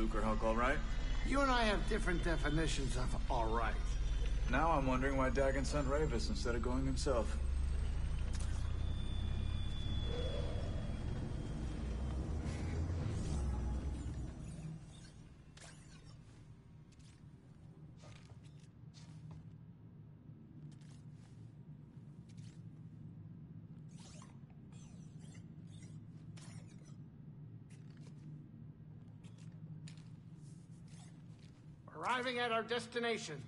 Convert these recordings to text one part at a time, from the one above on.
Lucrehulk all right? You and I have different definitions of all right. Now I'm wondering why Dagan sent Rayvis instead of going himself. At our destination.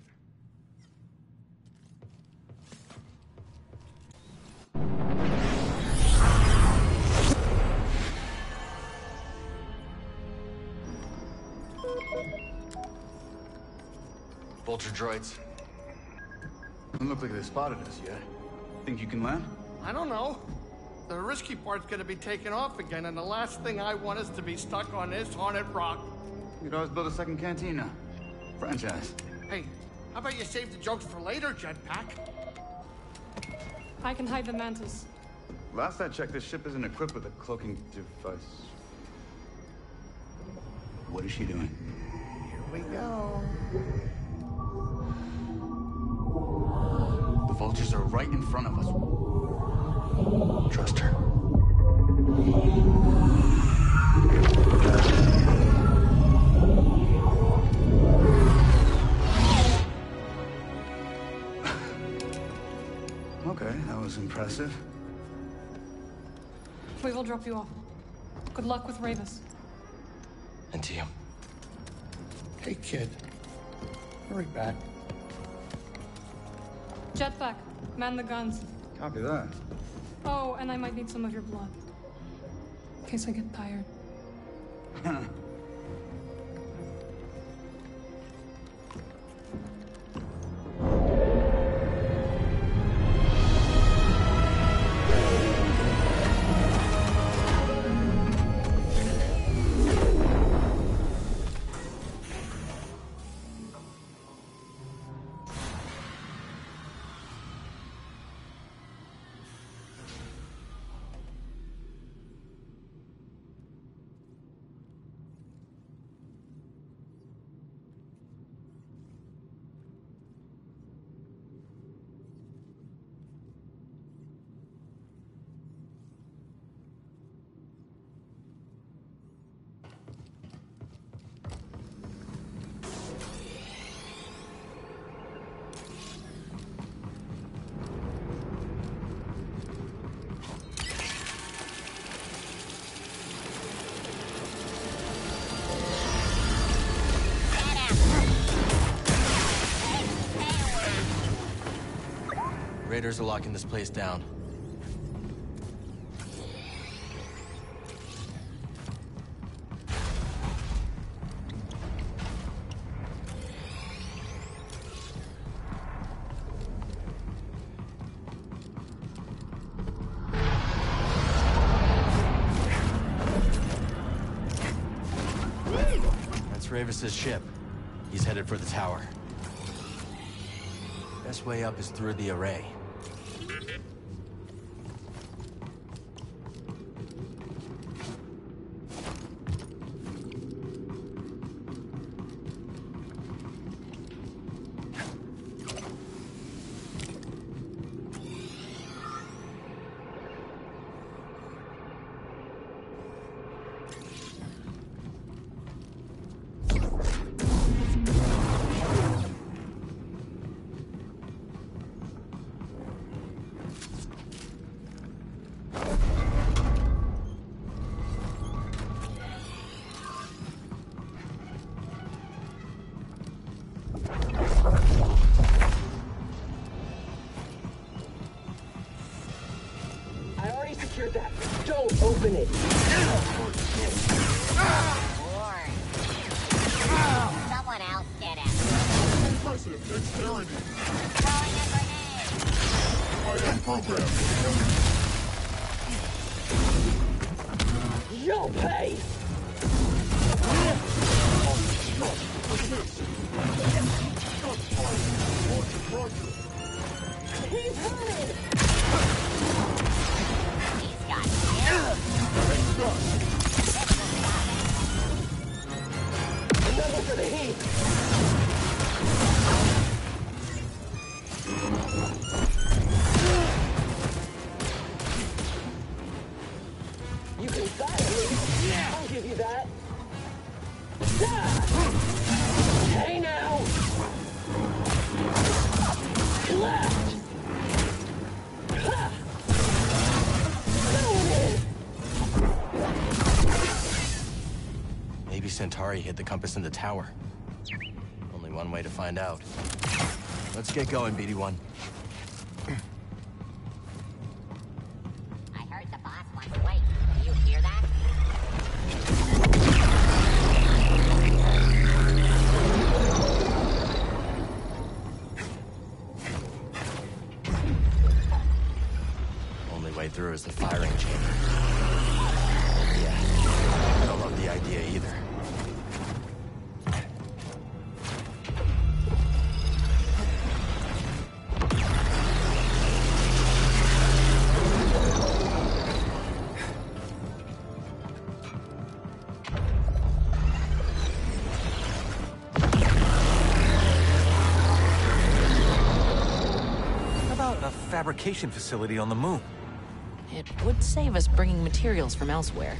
Vulture droids. Doesn't look like they spotted us yet. Think you can land? I don't know. The risky part's gonna be taken off again, and the last thing I want is to be stuck on this haunted rock. You could always build a second cantina. Franchise. Hey, how about you save the jokes for later, Jetpack? I can hide the mantis. Last I checked, this ship isn't equipped with a cloaking device. What is she doing? Here we go. The vultures are right in front of us. Trust her. Was impressive. We will drop you off. Good luck with Rayvis. And to you. Hey, kid. Hurry back. Jetpack, man the guns. Copy that. Oh, and I might need some of your blood. In case I get tired. Raiders are locking this place down. That's Rayvis's ship. He's headed for the tower. Best way up is through the array. Open it. Atari hid the compass in the tower. Only one way to find out. Let's get going, BD-1. fabrication facility on the moon. It would save us bringing materials from elsewhere.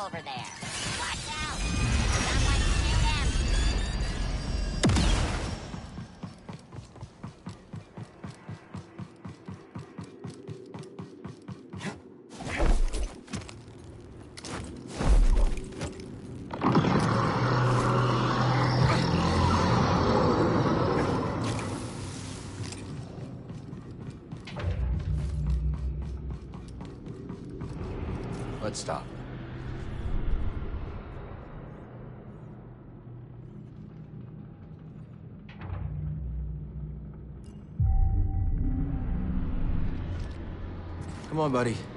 over there. Come on, buddy.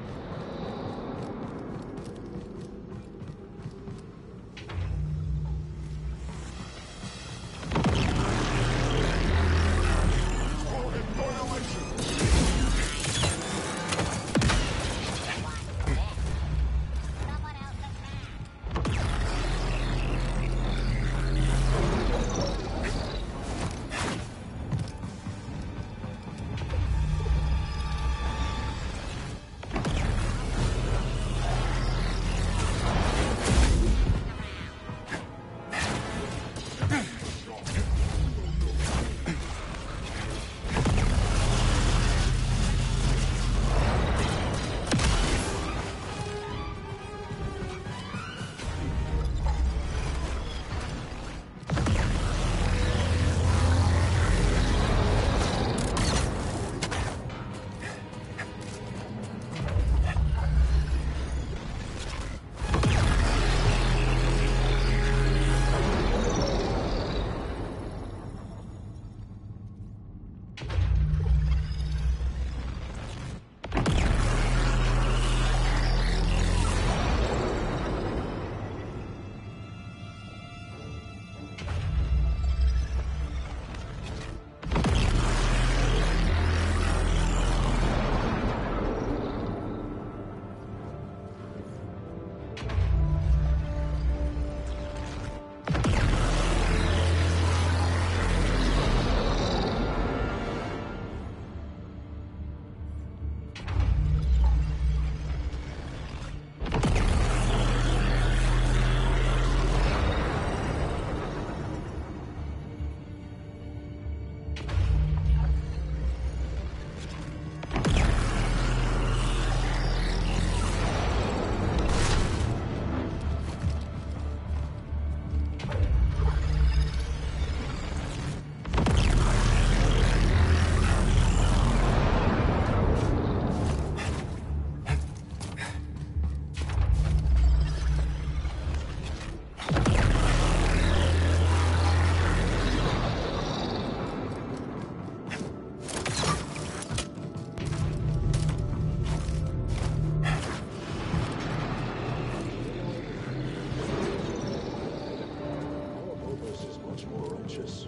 much more anxious.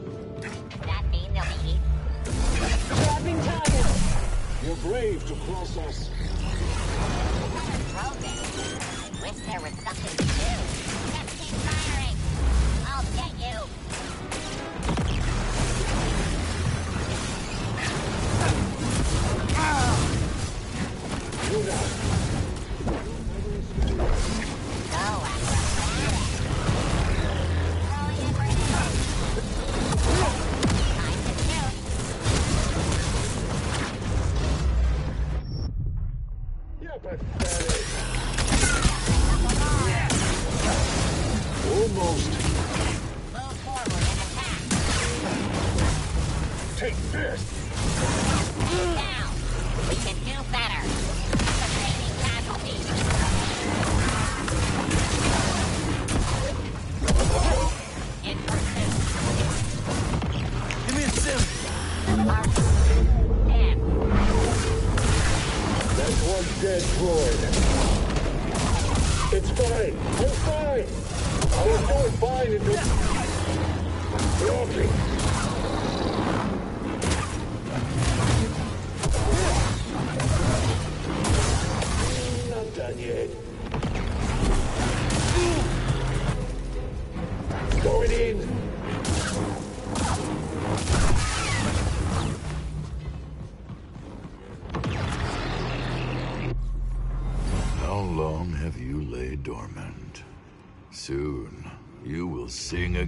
That mean they'll be eaten? Grabbing target! You're brave to cross us. Wish there was something to do. Just keep firing. I'll get you.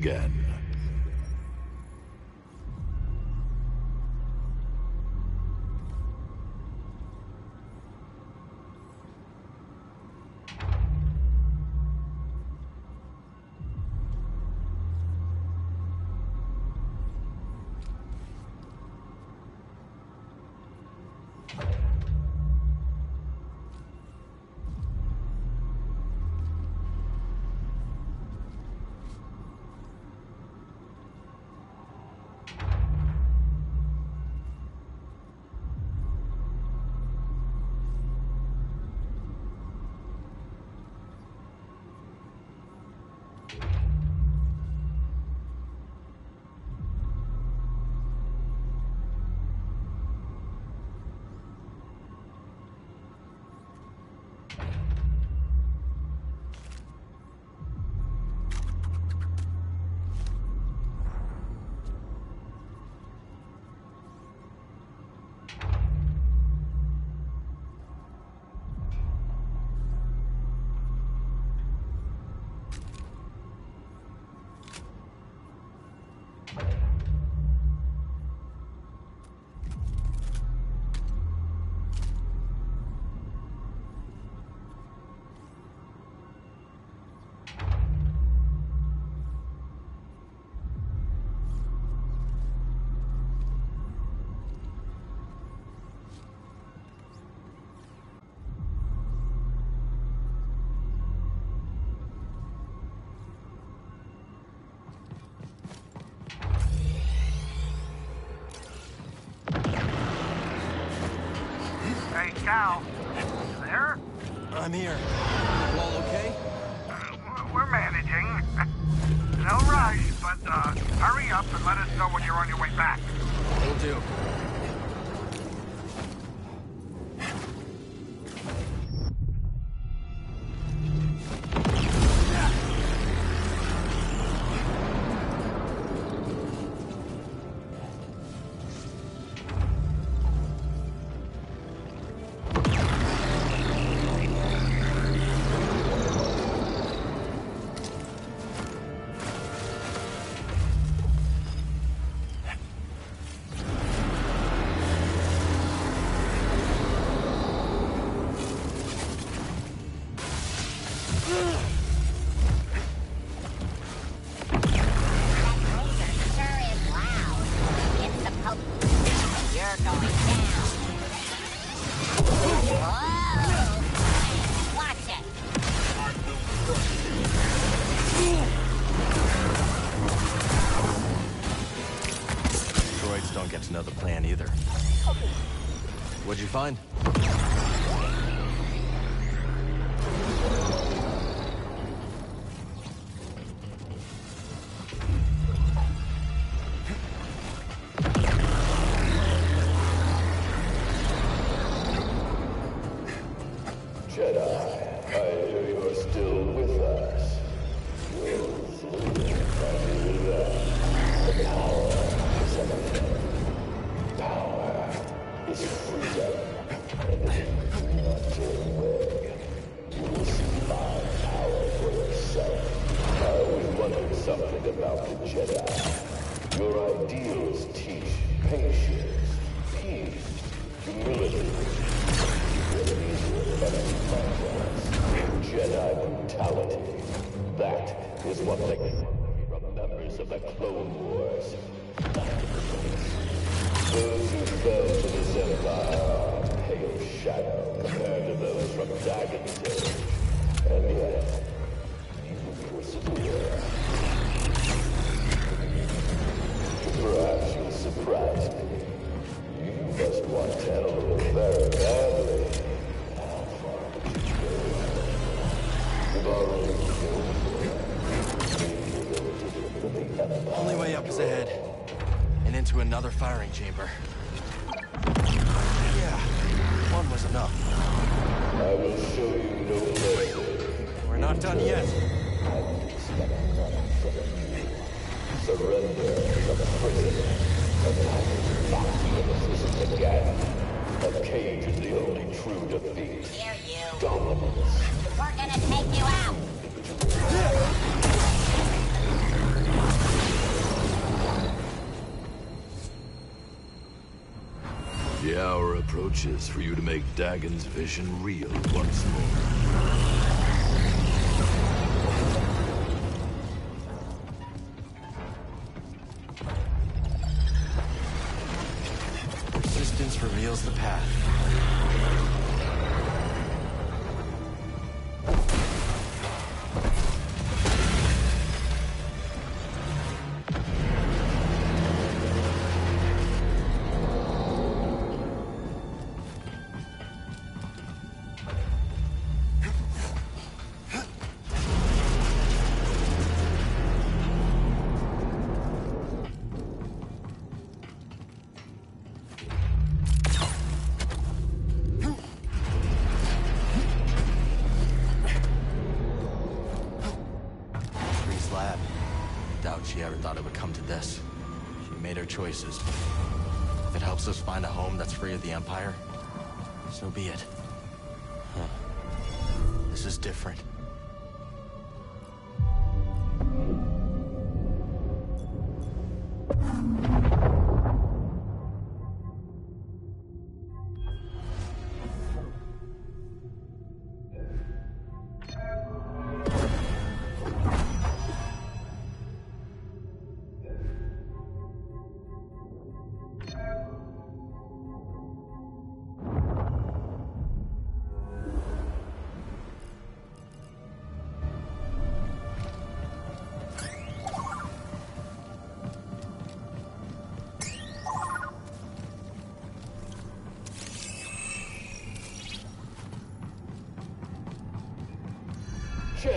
again. here. you find? another firing chamber. Yeah, one was enough. I will show you no mercy. We're not done yet. Surrender the prison. The again. A cage is the only true defeat. Hear you. Dominance. We're gonna take you out. approaches for you to make Dagan's vision real once more.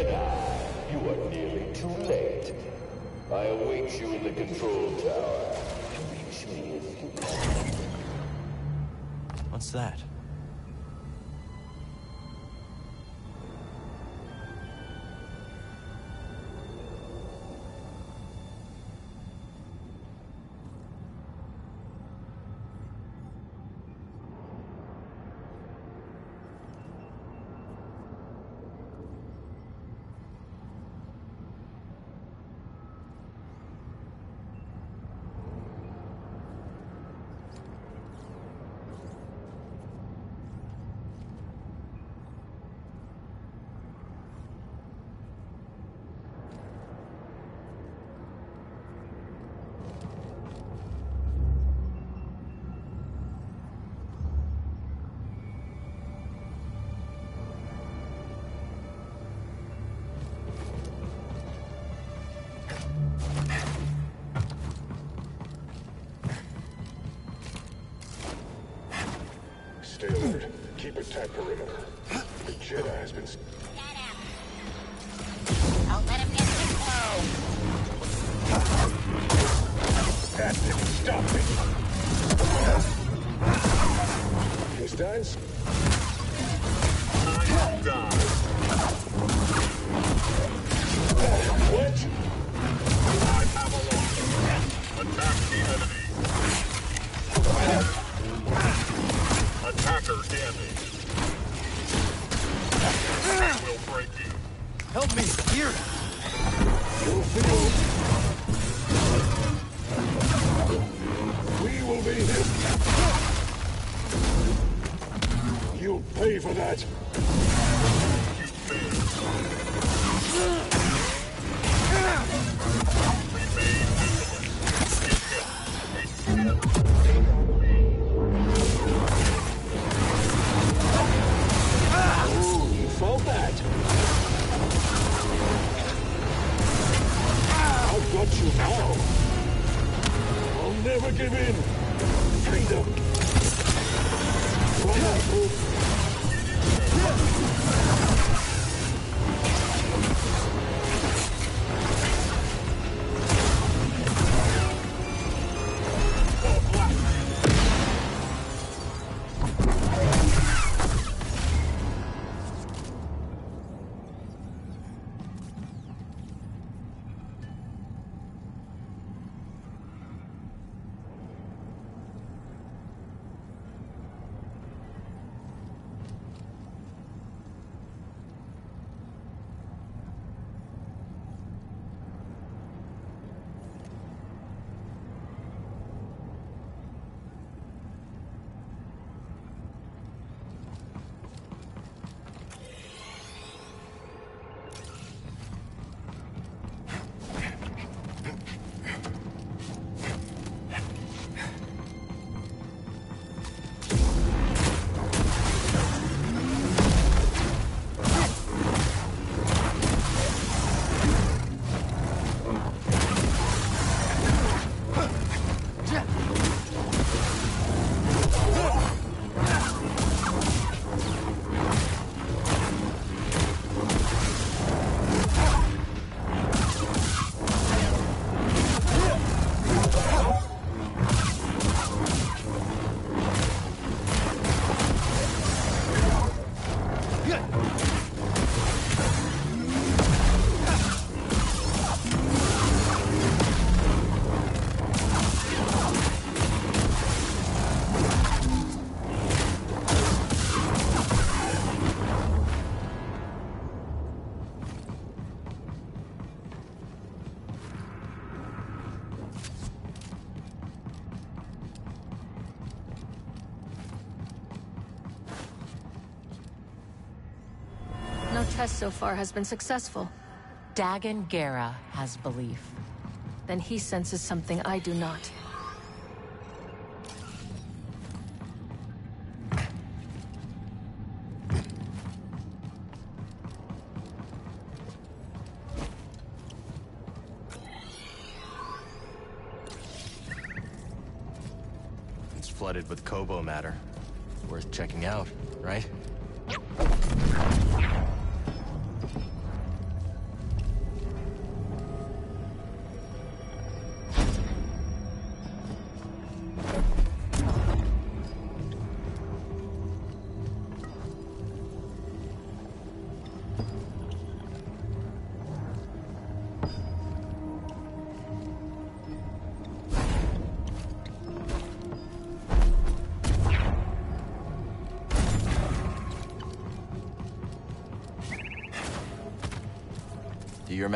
Jedi, you are nearly too late. I await you in the control tower. Reach me if you can. What's that? protect perimeter. The Jedi has been... test so far has been successful. Dagan Gera has belief. Then he senses something I do not.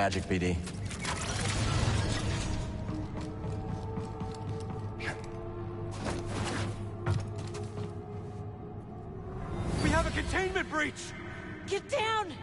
Magic, BD. We have a containment breach! Get down!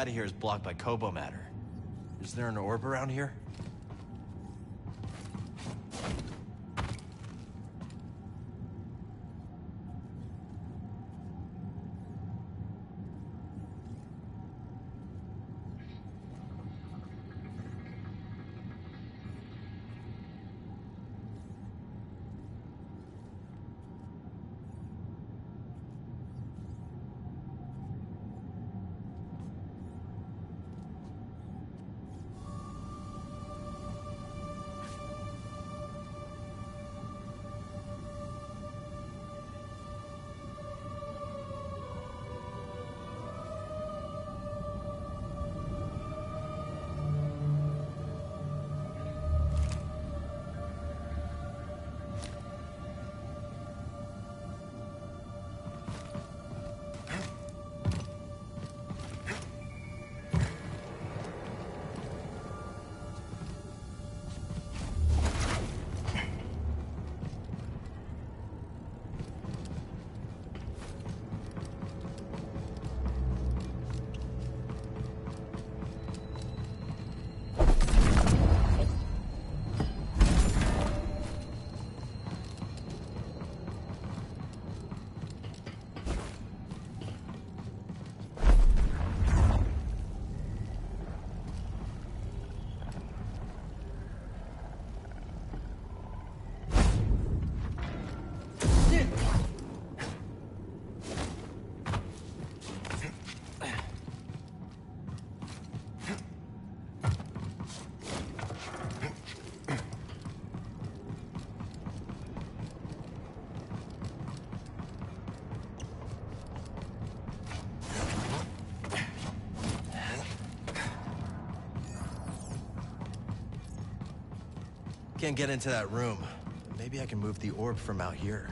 Out of here is blocked by Koboh matter. Is there an orb around here? Can't get into that room. Maybe I can move the orb from out here.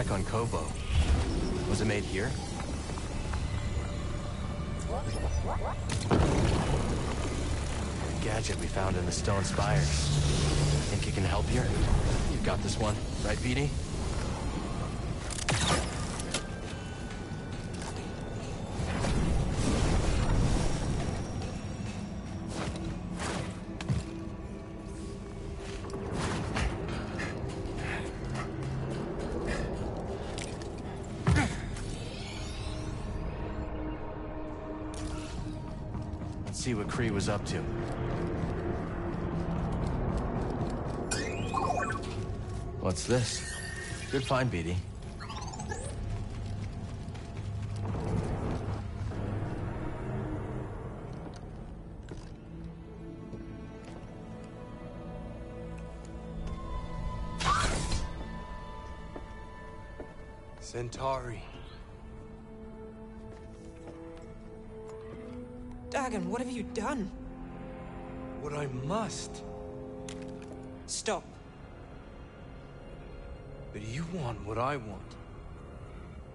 Take on Koboh. Was it made here? Gadget we found in the stone spires. Think it can help here? You've got this one, right, BD? Was up to. What's this? Good find, BD. Santari. Done? What I must. Stop. But you want what I want.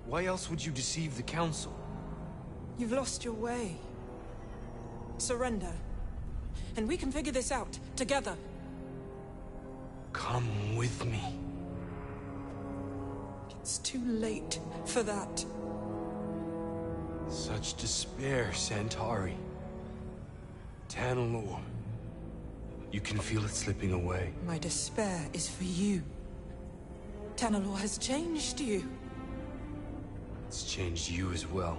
Why else would you deceive the Council? You've lost your way. Surrender. And we can figure this out, together. Come with me. It's too late for that. Such despair, Santari. Tanalor. You can feel it slipping away. My despair is for you. Tanalor has changed you. It's changed you as well.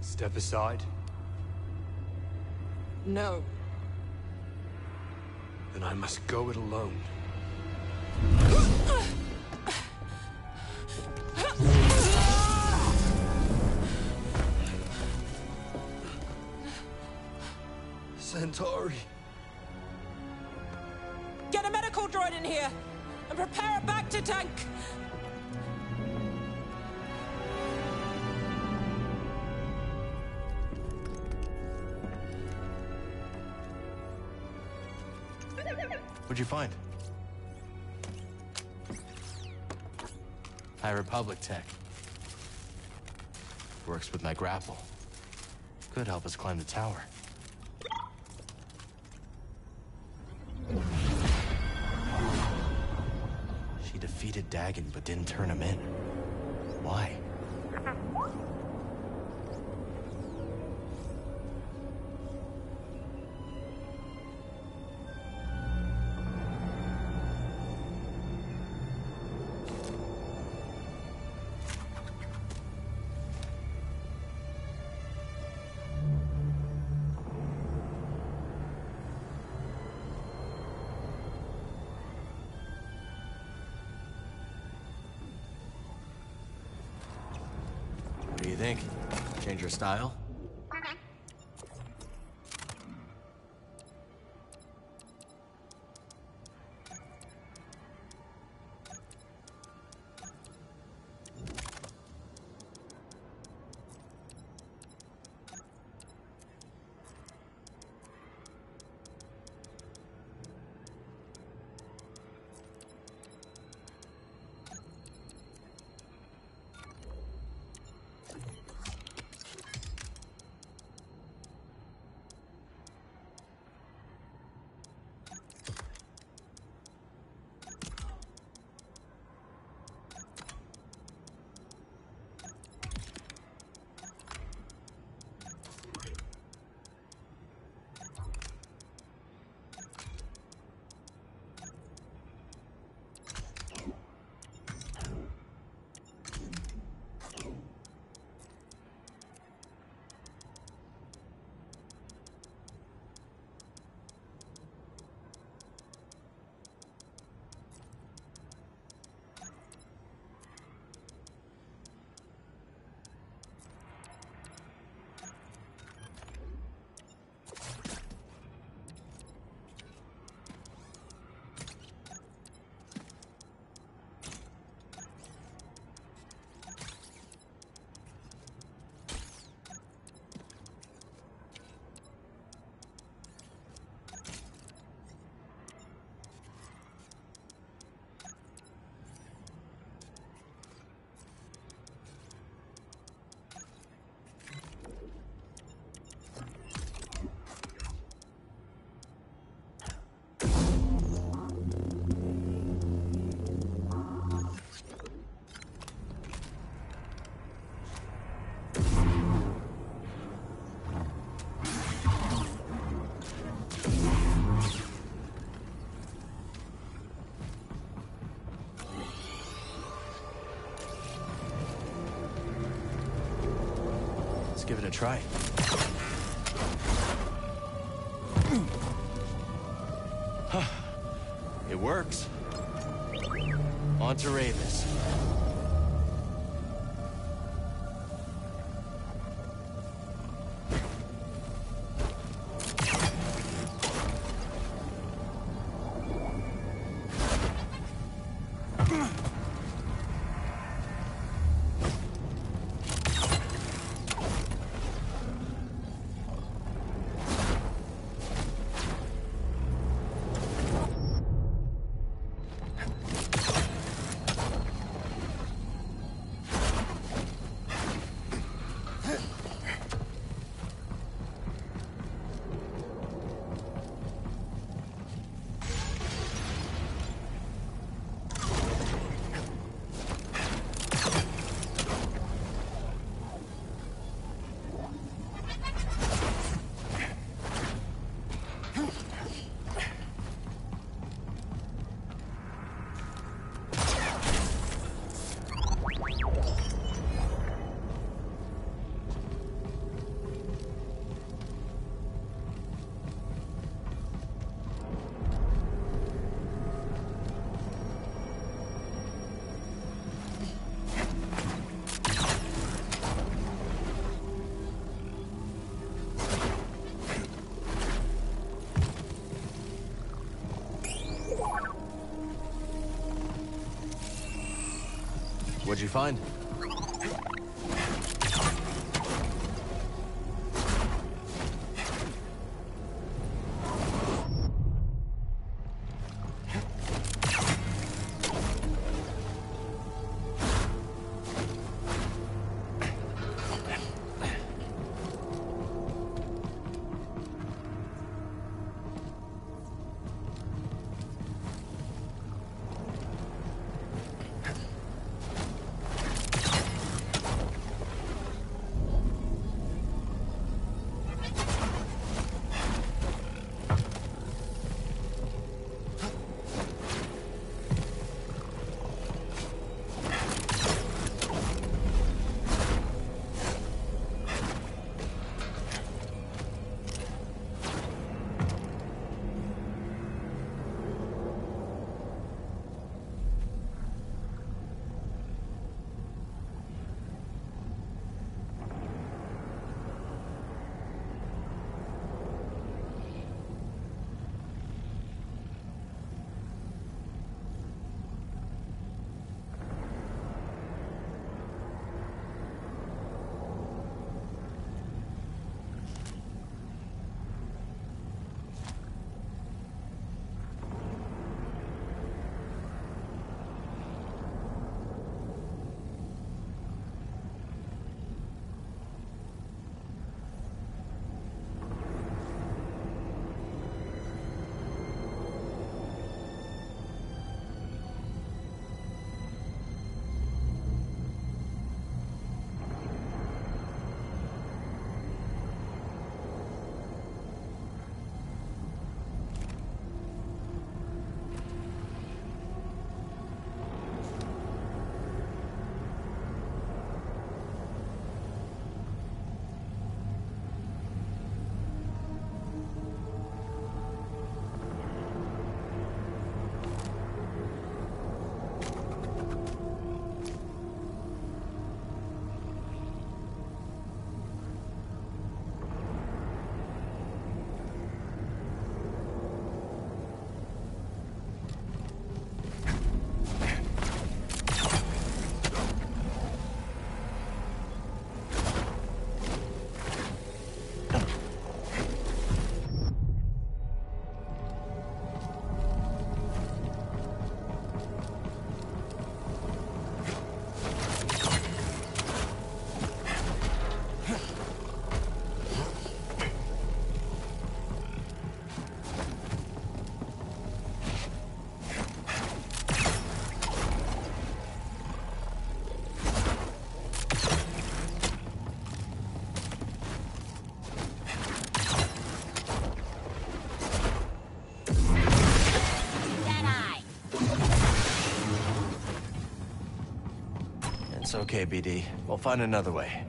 Step aside. No. Then I must go it alone. Santari. Get a medical droid in here! And prepare a bacta tank! What'd you find? High Republic tech. Works with my grapple. Could help us climb the tower. But didn't turn him in. Why? Style? Let's give it a try. it works. On to Rayvis. You find? Okay, BD. We'll find another way.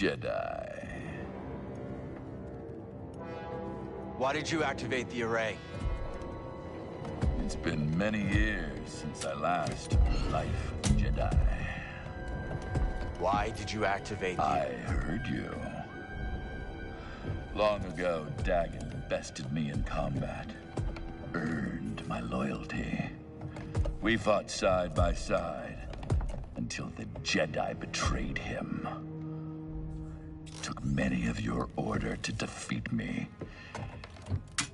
Jedi. Why did you activate the array? It's been many years since I last took the life of a Jedi. Why did you activate the... I heard you. Long ago, Dagan bested me in combat. Earned my loyalty. We fought side by side until the Jedi betrayed him. Took many of your order to defeat me.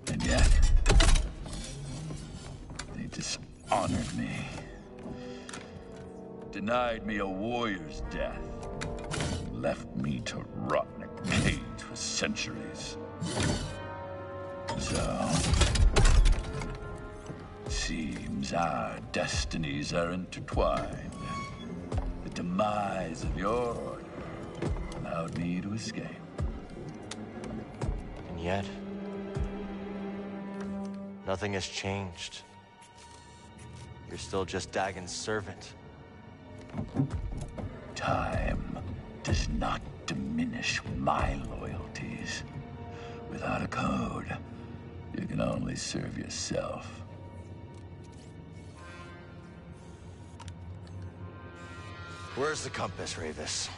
And yet, they dishonored me. Denied me a warrior's death. Left me to rot in a cage for centuries. So, seems our destinies are intertwined. The demise of your allowed me to escape. And yet... Nothing has changed. You're still just Dagan's servant. Time does not diminish my loyalties. Without a code, you can only serve yourself. Where's the compass, Rayvis?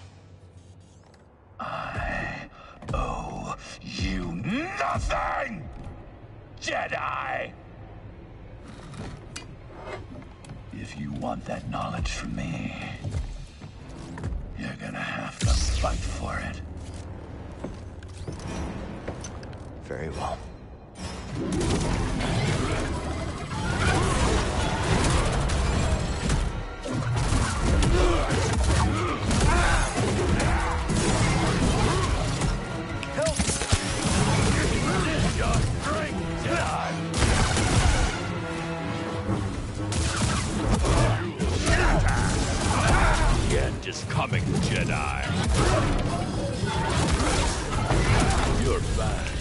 I owe you nothing, Jedi! If you want that knowledge from me, you're gonna have to fight for it. Very well. Is coming, Jedi. You're back.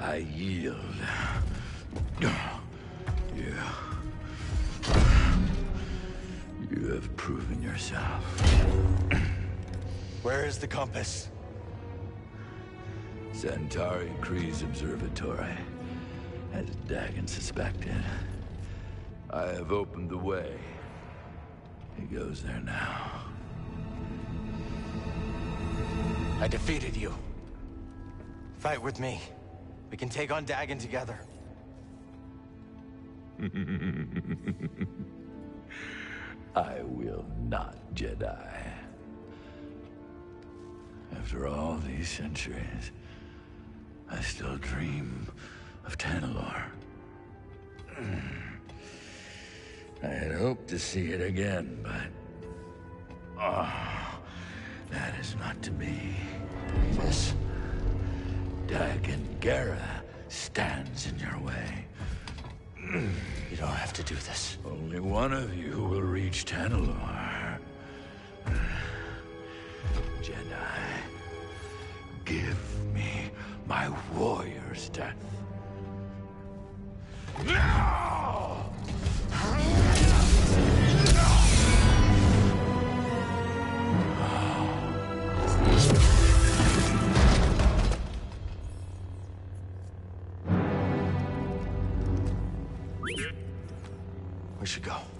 I yield. Yeah. You have proven yourself. Where is the compass? Santari Khri's Observatory, as Dagan suspected. I have opened the way. He goes there now. I defeated you. Fight with me. We can take on Dagan together. I will not, Jedi. After all these centuries, I still dream of Tanalor. I had hoped to see it again, but Ah, that is not to be. This Dagan Gera stands in your way. You don't have to do this. Only one of you will reach Tanalor. Jedi, give me my warrior's death. We should go.